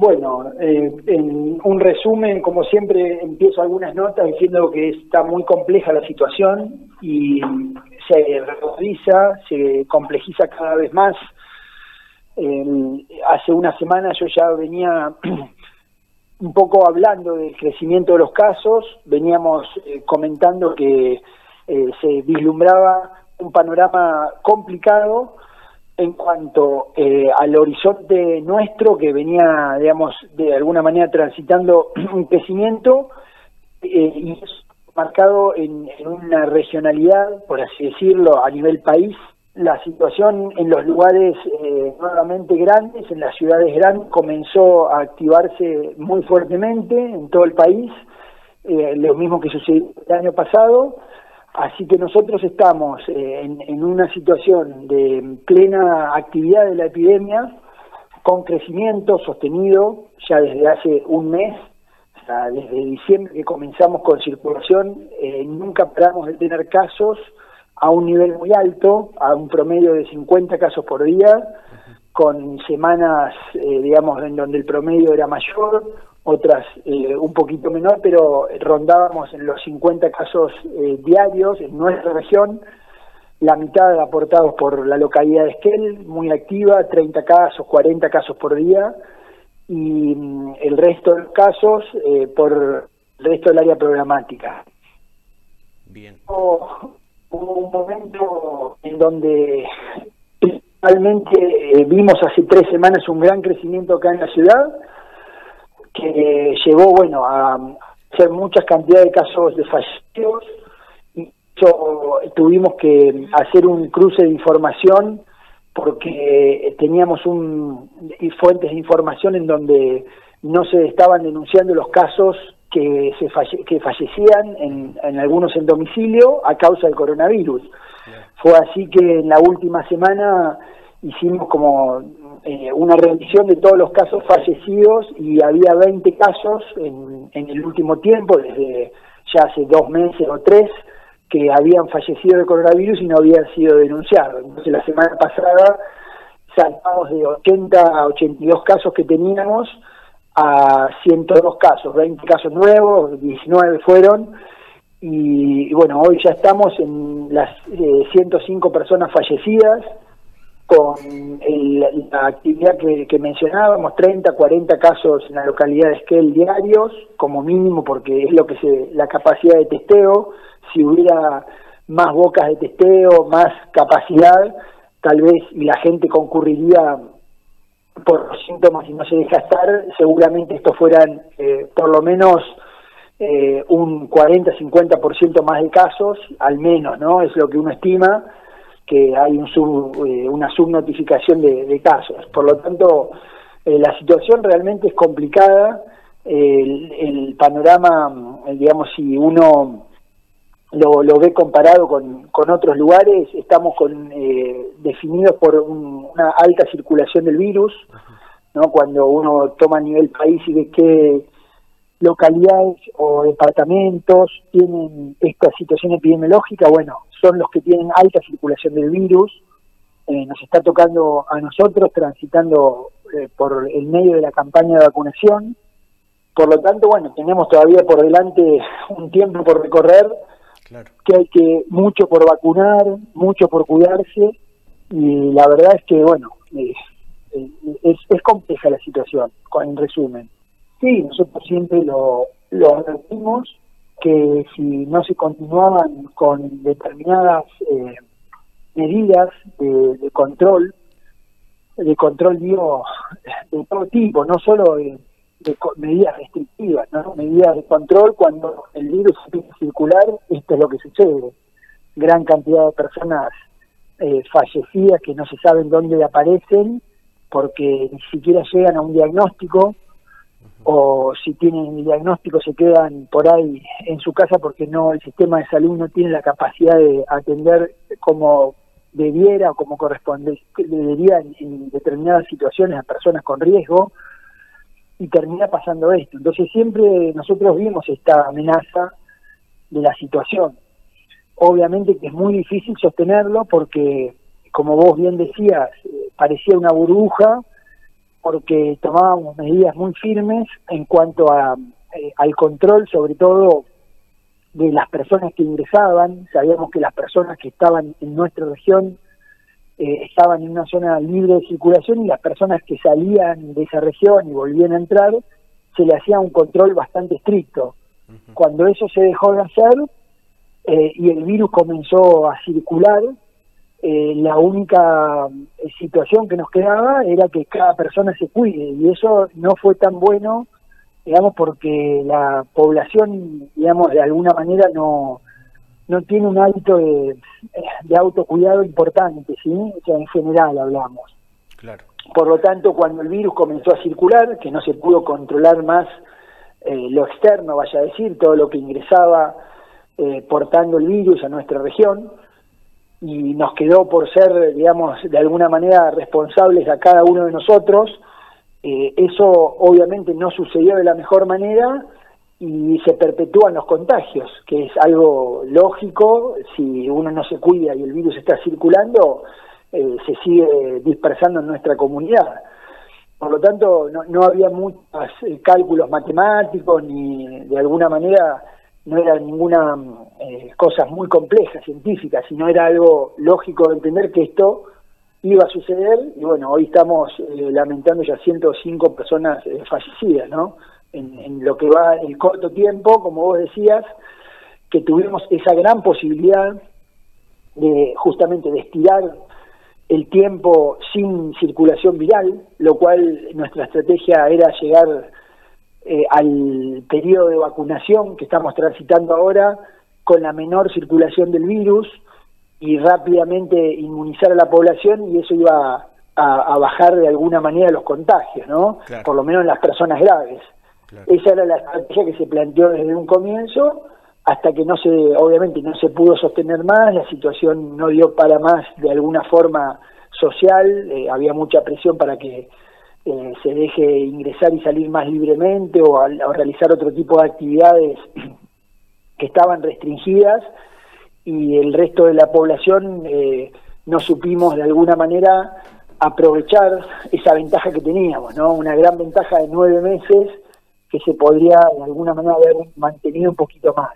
Bueno, eh, en un resumen, como siempre, empiezo algunas notas diciendo que está muy compleja la situación y se reproduce, se complejiza cada vez más. hace una semana yo ya venía un poco hablando del crecimiento de los casos, veníamos eh, comentando que eh, se vislumbraba un panorama complicado en cuanto eh, al horizonte nuestro que venía, digamos, de alguna manera transitando un crecimiento eh, y es marcado en, una regionalidad, por así decirlo, a nivel país. La situación en los lugares eh, nuevamente grandes, en las ciudades grandes, comenzó a activarse muy fuertemente en todo el país, lo mismo que sucedió el año pasado Así que nosotros estamos eh, en, una situación de plena actividad de la epidemia, con crecimiento sostenido ya desde hace un mes, o sea, desde diciembre que comenzamos con circulación, eh, nunca paramos de tener casos a un nivel muy alto, a un promedio de 50 casos por día, con semanas, eh, digamos, en donde el promedio era mayor, otras eh, un poquito menor, pero rondábamos en los 50 casos eh, diarios en nuestra región, la mitad aportados por la localidad de Esquel, muy activa, 30 casos, 40 casos por día, y mm, el resto de los casos eh, por el resto del área programática. Bien. Hubo, un momento en donde realmente vimos hace tres semanas un gran crecimiento acá en la ciudad, que llevó bueno a hacer muchas cantidades de casos de fallecidos y tuvimos que hacer un cruce de información porque teníamos un fuentes de información en donde no se estaban denunciando los casos que se que fallecían en, en algunos en domicilio a causa del coronavirus. Fue así que en la última semana hicimos como eh, una revisión de todos los casos fallecidos y había 20 casos en, en, el último tiempo, desde ya hace dos meses o tres, que habían fallecido de coronavirus y no habían sido denunciados. Entonces la semana pasada saltamos de 80 a 82 casos que teníamos a 102 casos, 20 casos nuevos, 19 fueron, y, bueno, hoy ya estamos en las 105 eh, personas fallecidas, con la actividad que, mencionábamos, 30, 40 casos en la localidad de Esquel diarios, como mínimo, porque es lo que se, la capacidad de testeo, si hubiera más bocas de testeo, más capacidad, tal vez y la gente concurriría por los síntomas y no se deja estar, seguramente estos fueran eh, por lo menos eh, un 40-50% más de casos, al menos, ¿no? Es lo que uno estima, que hay un eh, una subnotificación de, casos. Por lo tanto, eh, la situación realmente es complicada. El, panorama, eh, digamos, si uno lo, ve comparado con, otros lugares, estamos con, definidos por una alta circulación del virus. ¿no? Cuando uno toma a nivel país y ve qué localidades o departamentos tienen esta situación epidemiológica, bueno, son los que tienen alta circulación del virus. Eh, nos está tocando a nosotros transitando eh, por el medio de la campaña de vacunación. Por lo tanto, bueno, tenemos todavía por delante un tiempo por recorrer, que hay que mucho por vacunar, mucho por cuidarse, y la verdad es que, bueno, eh, es, es compleja la situación, en resumen. Sí, nosotros siempre lo, lo advertimos, que si no se continuaban con determinadas eh, medidas de, control, de control digo de todo tipo, no solo de, medidas restrictivas, ¿no? medidas de control cuando el virus empieza a circular, esto es lo que sucede. Gran cantidad de personas eh, fallecidas que no se saben dónde aparecen porque ni siquiera llegan a un diagnóstico, o si tienen el diagnóstico se quedan por ahí en su casa porque no el sistema de salud no tiene la capacidad de atender como debiera o como corresponde debería en, determinadas situaciones a personas con riesgo y termina pasando esto. Entonces siempre nosotros vimos esta amenaza de la situación. Obviamente que es muy difícil sostenerlo porque, como vos bien decías, eh, parecía una burbuja porque tomábamos medidas muy firmes en cuanto a, eh, al control, sobre todo de las personas que ingresaban. Sabíamos que las personas que estaban en nuestra región eh, estaban en una zona libre de circulación y las personas que salían de esa región y volvían a entrar, se le hacía un control bastante estricto. Cuando eso se dejó de hacer eh, y el virus comenzó a circular, eh, la única situación que nos quedaba era que cada persona se cuide y eso no fue tan bueno, digamos, porque la población, digamos, de alguna manera no no tiene un hábito de, de autocuidado importante, ¿sí? O sea, en general hablamos. Claro. Por lo tanto, cuando el virus comenzó a circular, que no se pudo controlar más eh, lo externo, vaya a decir, todo lo que ingresaba eh, portando el virus a nuestra región, y nos quedó por ser, digamos, de alguna manera responsables a cada uno de nosotros, eh, eso obviamente no sucedió de la mejor manera y se perpetúan los contagios, que es algo lógico, si uno no se cuida y el virus está circulando, eh, se sigue dispersando en nuestra comunidad. Por lo tanto, no, no había muchos eh, cálculos matemáticos ni de alguna manera no era ninguna eh, cosa muy compleja, científica, sino era algo lógico de entender que esto iba a suceder y bueno, hoy estamos lamentando ya 105 personas fallecidas, ¿no? en, lo que va el corto tiempo, como vos decías, que tuvimos esa gran posibilidad de justamente de estirar el tiempo sin circulación viral, lo cual nuestra estrategia era llegar eh, al periodo de vacunación que estamos transitando ahora con la menor circulación del virus y rápidamente inmunizar a la población y eso iba a, bajar de alguna manera los contagios, ¿no? Por lo menos en las personas graves. Esa era la estrategia que se planteó desde un comienzo, hasta que no se, obviamente no se pudo sostener más, la situación no dio para más de alguna forma social, eh, había mucha presión para que eh, se deje ingresar y salir más libremente o, realizar otro tipo de actividades que estaban restringidas y el resto de la población eh, no supimos de alguna manera aprovechar esa ventaja que teníamos, ¿no? Una gran ventaja de nueve meses que se podría de alguna manera haber mantenido un poquito más.